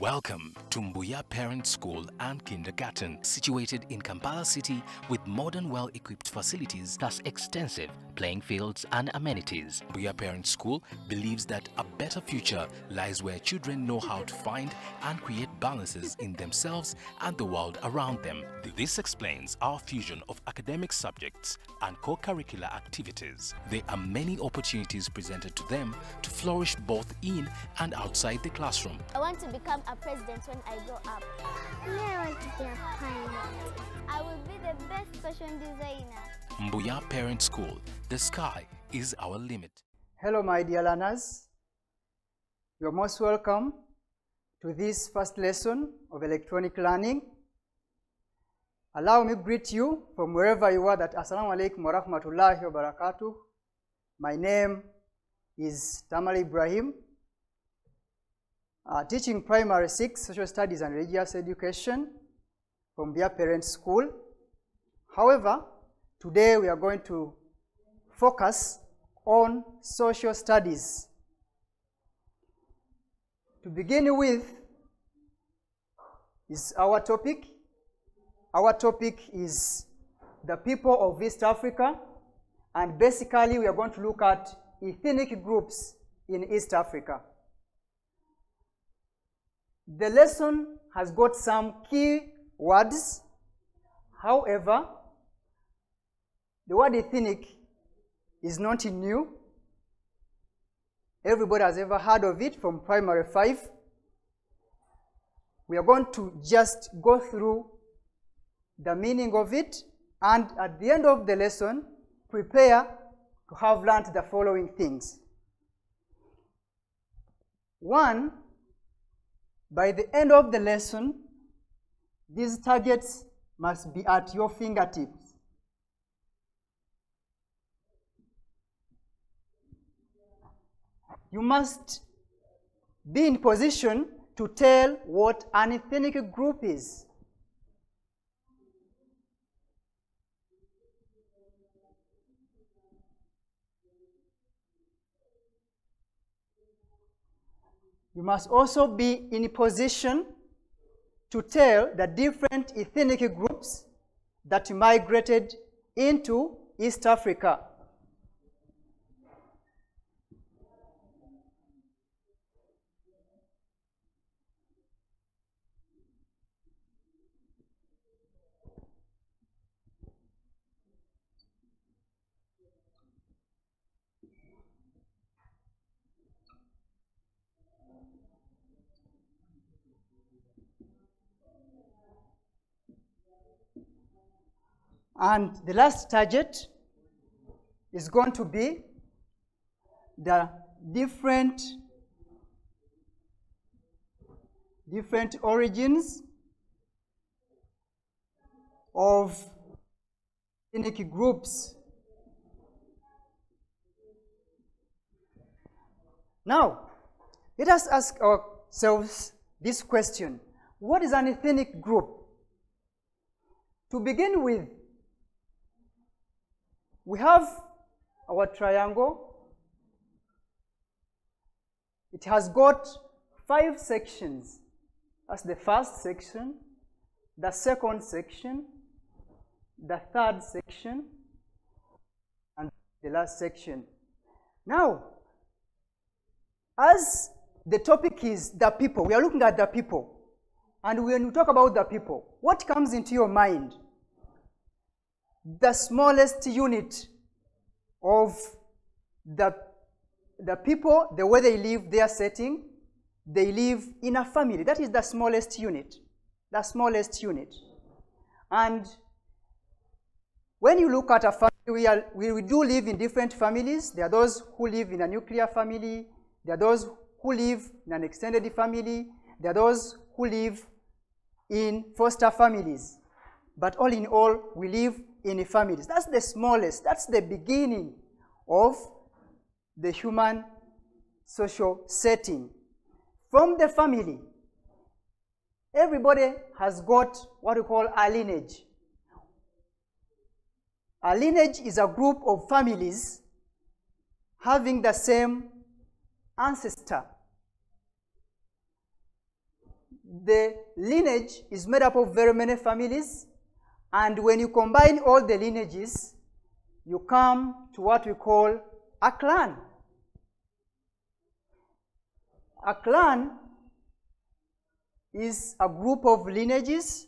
Welcome to Mbuya Parent School and Kindergarten, situated in Kampala City with modern, well-equipped facilities plus extensive playing fields and amenities. Mbuya Parent School believes that a better future lies where children know how to find and create balances in themselves and the world around them. This explains our fusion of academic subjects and co-curricular activities. There are many opportunities presented to them to flourish both in and outside the classroom. I want to become a president when I grow up. Me, I want to be a pilot. I will be the best fashion designer. Mbuya Parent School. The sky is our limit. Hello, my dear learners. You're most welcome to this first lesson of electronic learning. Allow me to greet you from wherever you are that Assalamu alaikum wa rahmatullahi wa barakatuh. My name is Tamar Ibrahim, uh, teaching primary six social studies and religious education from Mbuya Parent School. However, today we are going to focus on social studies. To begin with is our topic. Our topic is the people of East Africa, and basically we are going to look at ethnic groups in East Africa. The lesson has got some key words. However, the word ethnic is not new. Everybody has ever heard of it from primary five. We are going to just go through the meaning of it and at the end of the lesson, prepare to have learned the following things. One, by the end of the lesson, these targets must be at your fingertips. You must be in position to tell what an ethnic group is. You must also be in position to tell the different ethnic groups that migrated into East Africa. And the last target is going to be the different different origins of ethnic groups. Now, let us ask ourselves this question. What is an ethnic group? To begin with, we have our triangle. It has got five sections. That's the first section, the second section, the third section, and the last section. Now, as the topic is the people, we are looking at the people. And when we talk about the people, what comes into your mind? The smallest unit of the, the people, the way they live, their setting, they live in a family. That is the smallest unit. The smallest unit. And when you look at a family, we, are, we, we do live in different families. There are those who live in a nuclear family. There are those who live in an extended family. There are those who live in foster families. But all in all, we live in families. That's the smallest, that's the beginning of the human social setting. From the family, everybody has got what we call a lineage. A lineage is a group of families having the same ancestor. the lineage is made up of very many families, and when you combine all the lineages, you come to what we call a clan. A clan is a group of lineages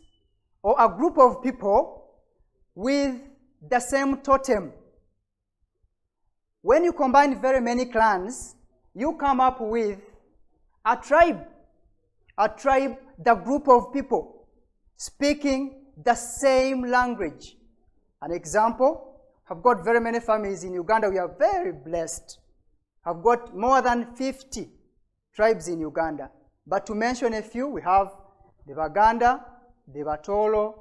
or a group of people with the same totem. When you combine very many clans, you come up with a tribe. A tribe, the group of people speaking the same language. An example, I've got very many families in Uganda. We are very blessed. I've got more than 50 tribes in Uganda. But to mention a few, we have the Baganda, the Batolo,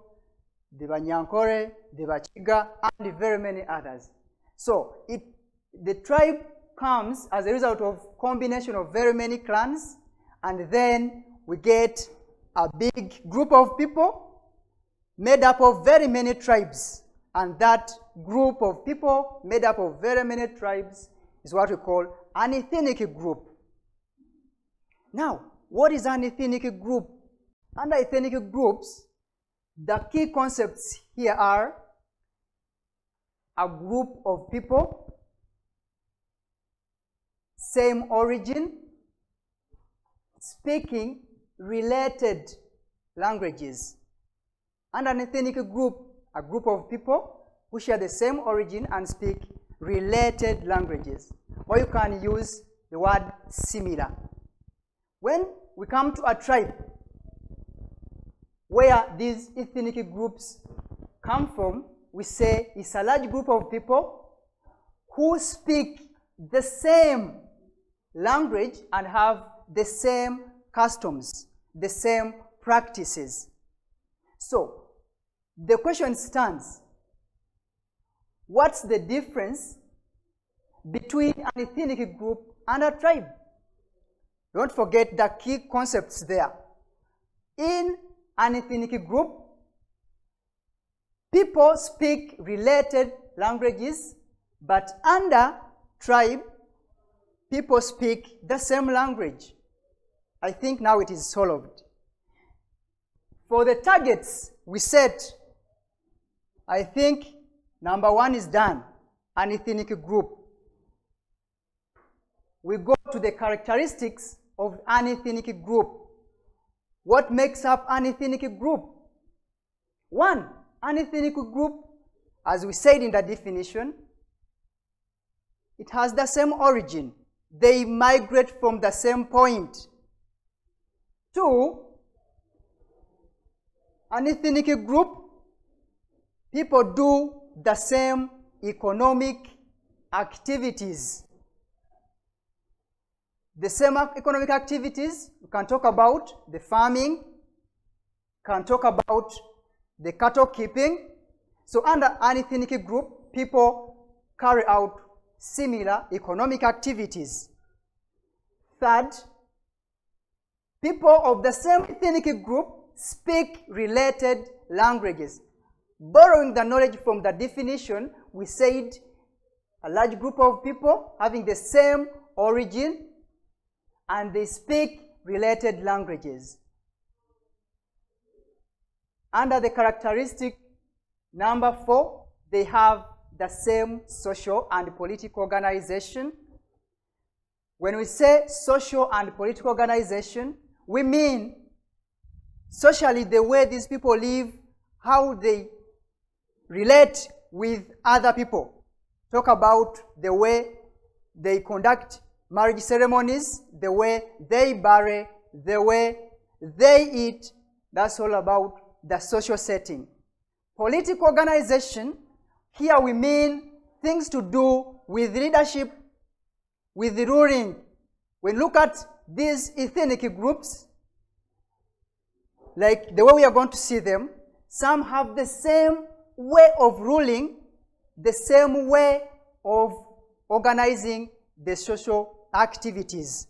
the Banyankore, the Bachiga, and very many others. So it, the tribe comes as a result of combination of very many clans, and then we get a big group of people made up of very many tribes. And that group of people made up of very many tribes is what we call an ethnic group. Now, what is an ethnic group? Under ethnic groups, the key concepts here are a group of people, same origin, speaking related languages. And an ethnic group, a group of people who share the same origin and speak related languages. Or you can use the word similar. When we come to a tribe where these ethnic groups come from, we say it's a large group of people who speak the same language and have the same customs, the same practices. So, the question stands what's the difference between an ethnic group and a tribe? Don't forget the key concepts there. In an ethnic group, people speak related languages, but under tribe, people speak the same language. I think now it is solved. For the targets we set, I think number one is done, an ethnic group. We go to the characteristics of an ethnic group. What makes up an ethnic group? One, an ethnic group, as we said in the definition, it has the same origin. They migrate from the same point. Two, an ethnic group, people do the same economic activities. The same economic activities, we can talk about the farming, can talk about the cattle keeping. So under an ethnic group, people carry out similar economic activities. Third, people of the same ethnic group speak related languages. Borrowing the knowledge from the definition, we said a large group of people having the same origin and they speak related languages. Under the characteristic number four, they have the same social and political organization. When we say social and political organization, we mean socially the way these people live, how they relate with other people. Talk about the way they conduct marriage ceremonies, the way they bury, the way they eat. That's all about the social setting. Political organization, here we mean things to do with leadership, with the ruling. We look at these ethnic groups, like the way we are going to see them, some have the same way of ruling, the same way of organizing the social activities.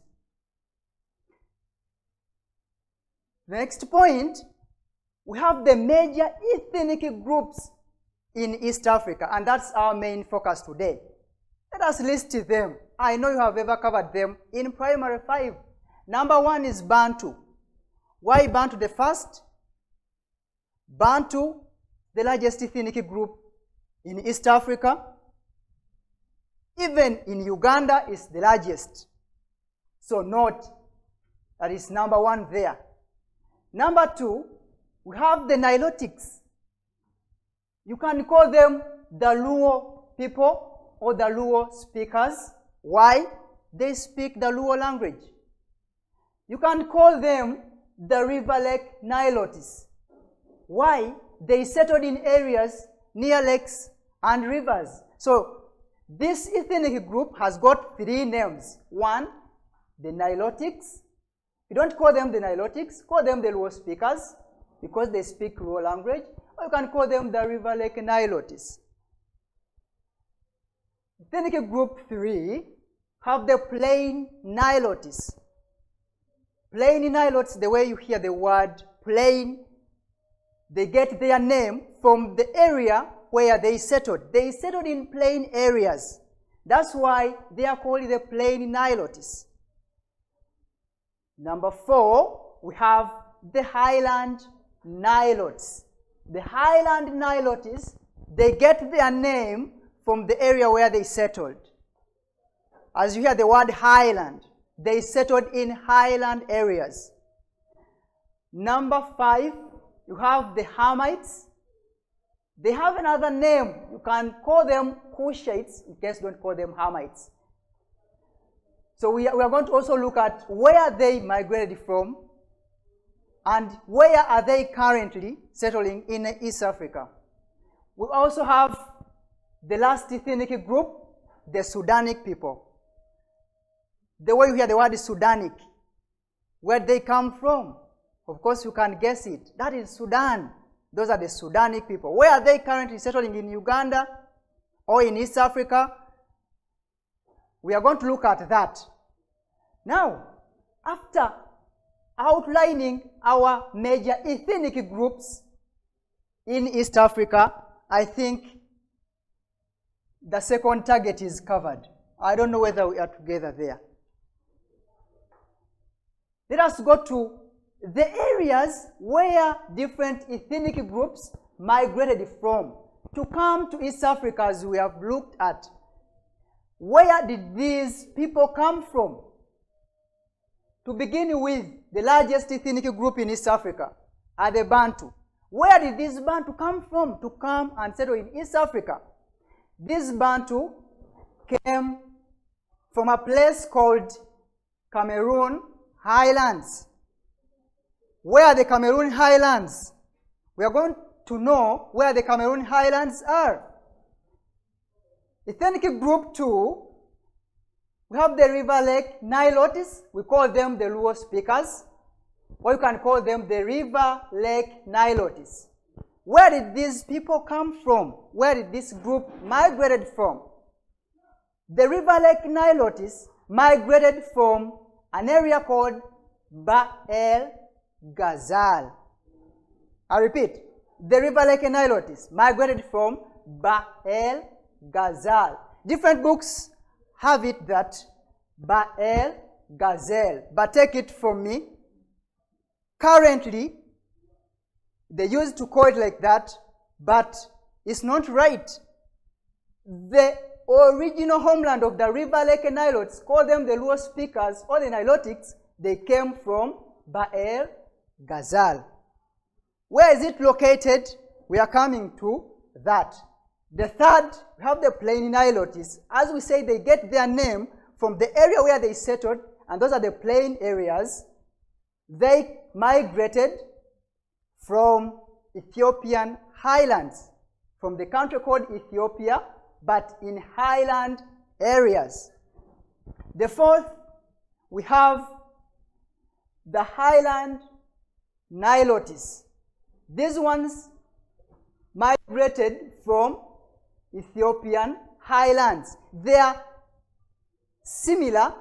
Next point, we have the major ethnic groups in East Africa, and that's our main focus today. Let us list them. I know you have ever covered them in primary five. Number one is Bantu. Why Bantu the first? Bantu, the largest ethnic group in East Africa. Even in Uganda is the largest. So note that is number one there. Number two, we have the Nilotics. You can call them the Luo people or the Luo speakers. Why? They speak the Luo language. You can call them the River Lake Nilotes. Why? They settled in areas near lakes and rivers. So this ethnic group has got three names. One, the Nilotics. You don't call them the Nilotics, call them the Luo speakers because they speak Luo language, or you can call them the River Lake Nilotes. Ethnic group three have the plain Nilotes. Plain Nilotes, the way you hear the word plain, they get their name from the area where they settled. They settled in plain areas. That's why they are called the plain Nilotes. Number four, we have the highland Nilotes. The highland Nilotes, they get their name from the area where they settled. As you hear the word highland, they settled in highland areas. Number five, you have the Hamites. They have another name. You can call them Cushites in case don't call them Hamites. So we are, we are going to also look at where they migrated from and where are they currently settling in East Africa. We also have the last ethnic group, the Sudanic people. The way you hear the word is Sudanic, where they come from. Of course, you can guess it. That is Sudan. Those are the Sudanic people. Where are they currently settling in Uganda or in East Africa? We are going to look at that. Now, after outlining our major ethnic groups in East Africa, I think the second target is covered. I don't know whether we are together there. Let us go to the areas where different ethnic groups migrated from to come to East Africa as we have looked at. Where did these people come from? To begin with, the largest ethnic group in East Africa are the Bantu. Where did these Bantu come from to come and settle in East Africa? These Bantu came from a place called Cameroon Highlands. Where are the Cameroon Highlands? We are going to know where the Cameroon Highlands are. Ethnic group 2, we have the River Lake Nilotes. We call them the Luo speakers. Or you can call them the River Lake Nilotes. Where did these people come from? Where did this group migrated from? The River Lake Nilotes migrated from an area called Baal Ghazal. I repeat, the River Lake Nilotes migrated from Bahr el Ghazal. Different books have it that Baal Gazelle, but take it from me. Currently, they used to call it like that, but it's not right. The original homeland of the River Lake Nilotes, call them the Luo speakers or the Nilotics, they came from Baal Ghazal. Where is it located? We are coming to that. The third, we have the plain Nilotes. As we say, they get their name from the area where they settled, and those are the plain areas. They migrated from Ethiopian highlands, from the country called Ethiopia, but in highland areas. The fourth, we have the highland Nilotes. These ones migrated from Ethiopian highlands. They are similar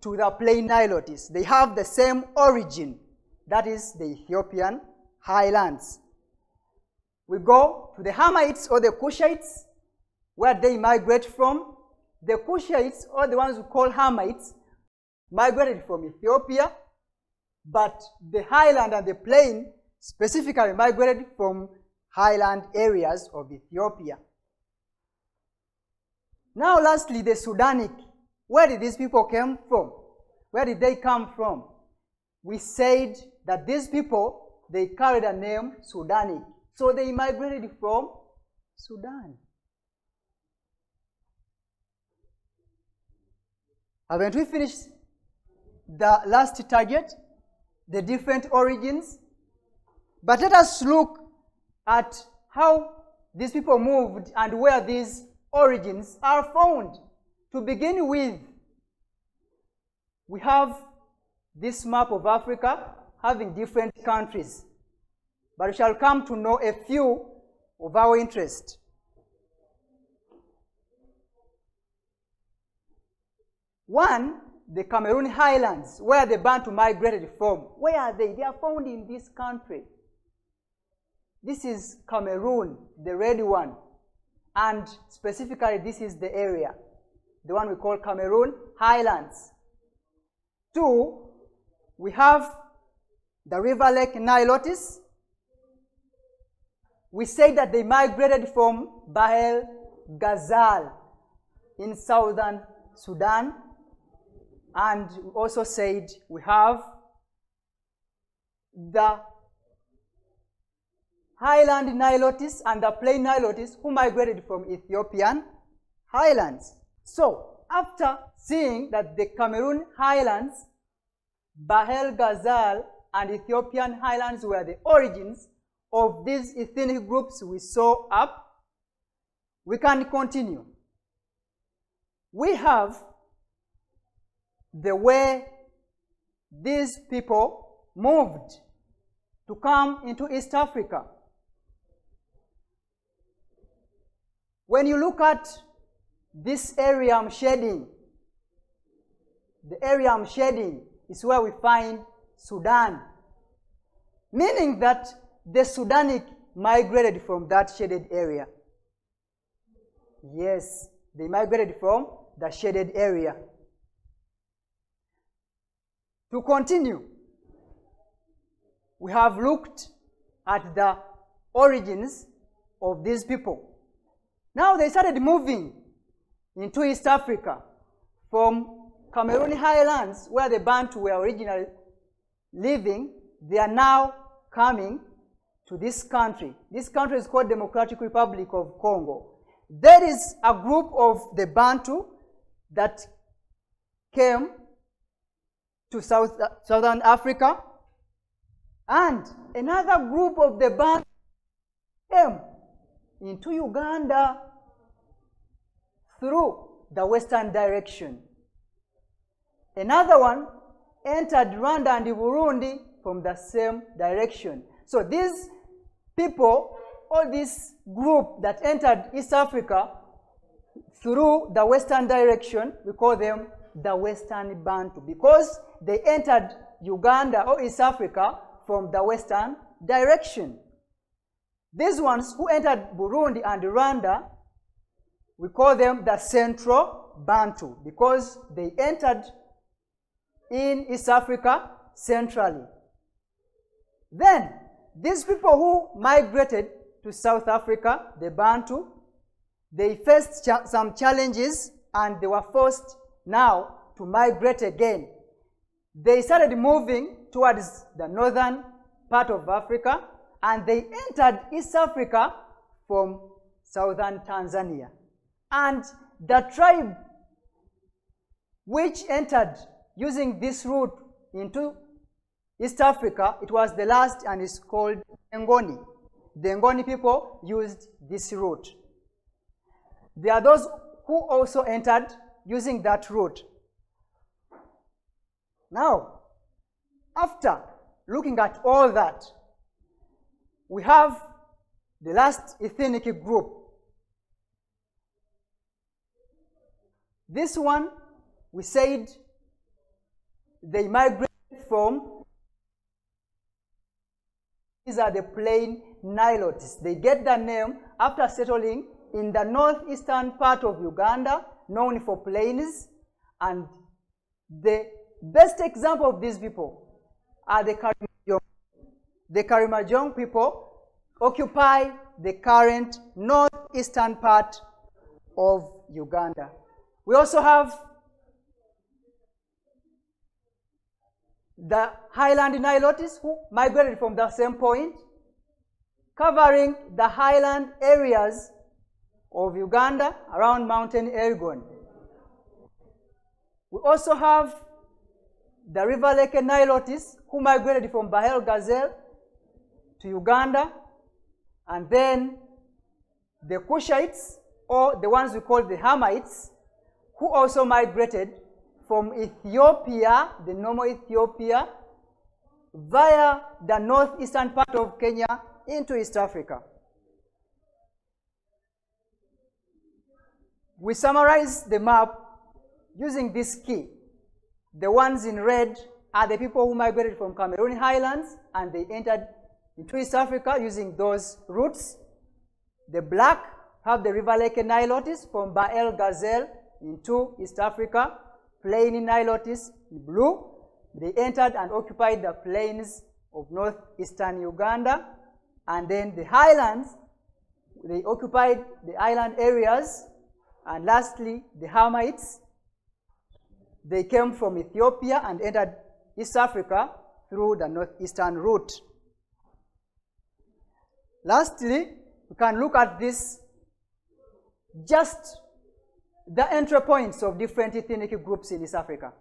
to the plain Nilotes. They have the same origin. That is the Ethiopian highlands. We go to the Hamites or the Cushites, where they migrate from. The Cushites, or the ones we call Hamites, migrated from Ethiopia. But the highland and the plain specifically migrated from highland areas of Ethiopia. Now, lastly, the Sudanic. Where did these people come from? Where did they come from? We said that these people they carried a name Sudanic. So they migrated from Sudan. Haven't we finished the last target? The different origins? But let us look at how these people moved and where these origins are found. To begin with, we have this map of Africa having different countries, but we shall come to know a few of our interest. One, the Cameroon Highlands, where the Bantu migrated from. Where are they? They are found in this country. This is Cameroon, the red one. And specifically, this is the area, the one we call Cameroon Highlands. Two, we have the river lake Nilotes. We say that they migrated from Bahr el Ghazal in southern Sudan. And also said we have the highland Nilotes and the plain Nilotes who migrated from Ethiopian highlands. So, after seeing that the Cameroon highlands, Bahr el Ghazal, and Ethiopian highlands were the origins of these ethnic groups we saw up, we can continue. We have the way these people moved to come into East Africa. When you look at this area I'm shading, the area I'm shading is where we find Sudan, meaning that the Sudanic migrated from that shaded area. Yes, they migrated from the shaded area. To continue, we have looked at the origins of these people. Now they started moving into East Africa from Cameroon highlands, where the Bantu were originally living, they are now coming to this country. This country is called Democratic Republic of Congo. There is a group of the Bantu that came to South, Southern Africa, and another group of the band came into Uganda through the western direction. Another one entered Rwanda and Burundi from the same direction. So these people, all this group that entered East Africa through the western direction, we call them the Western Bantu because they entered Uganda or East Africa from the western direction. These ones who entered Burundi and Rwanda, we call them the Central Bantu because they entered in East Africa centrally. Then, these people who migrated to South Africa, the Bantu, they faced cha some challenges and they were forced now to migrate again. They started moving towards the northern part of Africa and they entered East Africa from southern Tanzania. And the tribe which entered using this route into East Africa, it was the last and it's called Ngoni. The Ngoni people used this route. There are those who also entered using that route. Now, after looking at all that, we have the last ethnic group. This one, we said they migrate from these are the plain Nilotes. They get their name after settling in the northeastern part of Uganda, known for plains. And the best example of these people are the Karimojong. The Karimojong people occupy the current northeastern part of Uganda. We also have the highland Nilotes who migrated from the same point, covering the highland areas of Uganda around Mountain Elgon. We also have the River Lake Nilotes who migrated from Bahr el Ghazal to Uganda, and then the Kushites, or the ones we call the Hamites, who also migrated from Ethiopia, the normal Ethiopia, via the northeastern part of Kenya into East Africa. We summarize the map using this key. The ones in red are the people who migrated from Cameroon highlands and they entered into East Africa using those routes. The black have the River Lake Nilotes from Bahr el Ghazal into East Africa. Plain Nilotes in blue. They entered and occupied the plains of northeastern Uganda. And then the highlands, they occupied the island areas. And lastly, the Hamites, they came from Ethiopia and entered East Africa through the northeastern route. Lastly, we can look at this just the entry points of different ethnic groups in East Africa.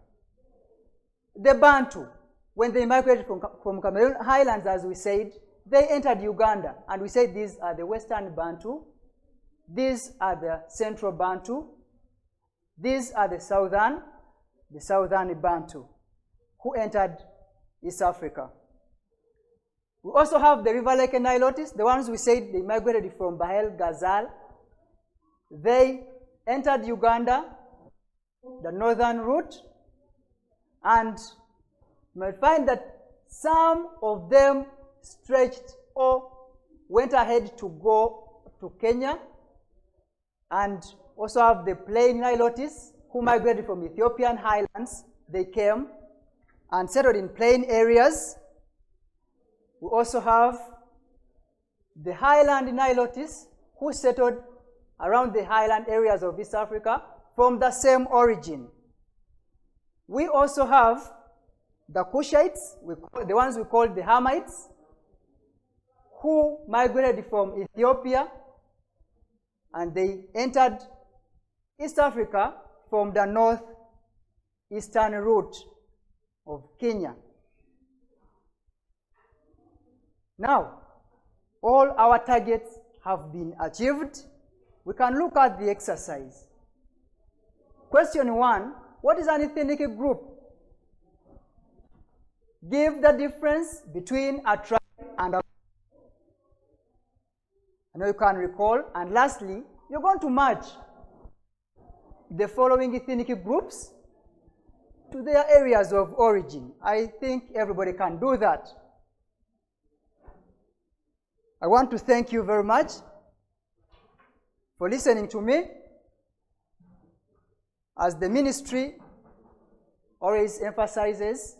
The Bantu, when they migrated from, from Cameroon highlands, as we said, they entered Uganda, and we said these are the Western Bantu, these are the Central Bantu, these are the Southern, the Southern Bantu, who entered East Africa. We also have the River Lake and Nilotes, the ones we said they migrated from Bahr el Ghazal. They entered Uganda, the northern route, and you might find that some of them stretched or went ahead to go to Kenya, and also have the plain Nilotes who migrated from Ethiopian highlands. They came and settled in plain areas. We also have the highland Nilotes who settled around the highland areas of East Africa from the same origin. We also have the Kushites, the ones we call the Hamites, who migrated from Ethiopia and they entered East Africa from the northeastern route of Kenya. Now, all our targets have been achieved we can look at the exercise. Question one, what is an ethnic group? Give the difference between a tribe and a I know you can recall. And lastly, you're going to match the following ethnic groups to their areas of origin. I think everybody can do that. I want to thank you very much for listening to me. As the ministry always emphasizes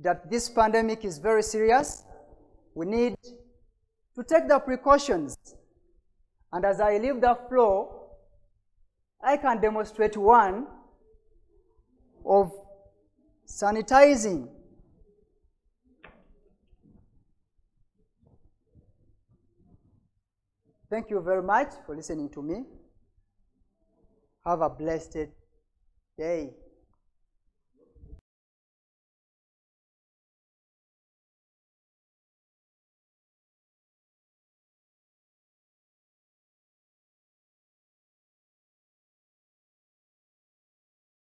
that this pandemic is very serious, we need to take the precautions. And as I leave the floor, I can demonstrate one of sanitizing Thank you very much for listening to me. Have a blessed day.